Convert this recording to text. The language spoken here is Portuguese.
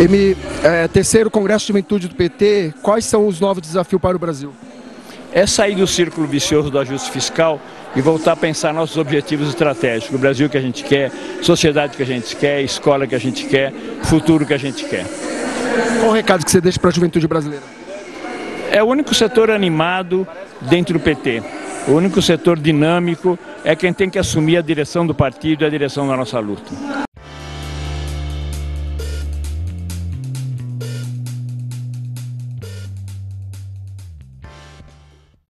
M, é, terceiro Congresso de Juventude do PT, quais são os novos desafios para o Brasil? É sair do círculo vicioso do ajuste fiscal e voltar a pensar nossos objetivos estratégicos, o Brasil que a gente quer, sociedade que a gente quer, escola que a gente quer, futuro que a gente quer. Qual o recado que você deixa para a juventude brasileira? É o único setor animado dentro do PT. O único setor dinâmico é quem tem que assumir a direção do partido e a direção da nossa luta.